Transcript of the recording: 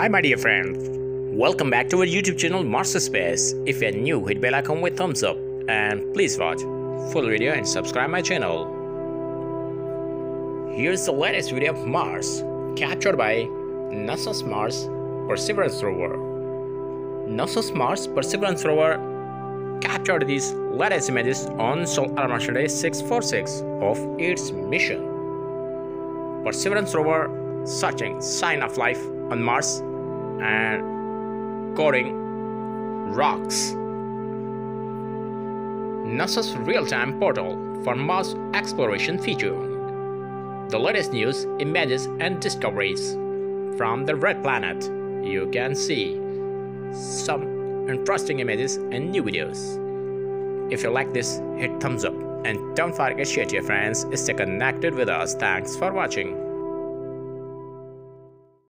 Hi my dear friends, welcome back to our YouTube channel Mars Space. If you're new, hit bell icon with thumbs up and please watch full video and subscribe my channel. Here's the latest video of Mars captured by NASA's Mars Perseverance rover. NASA's Mars Perseverance rover captured these latest images on Solar Mission Day 646 of its mission. Perseverance rover searching sign of life on Mars and coring rocks. NASA's real-time portal for Mars exploration feature. the latest news, images and discoveries from the red planet. You can see some interesting images and new videos. If you like this, hit thumbs up and don't forget to share to your friends. Stay connected with us. Thanks for watching.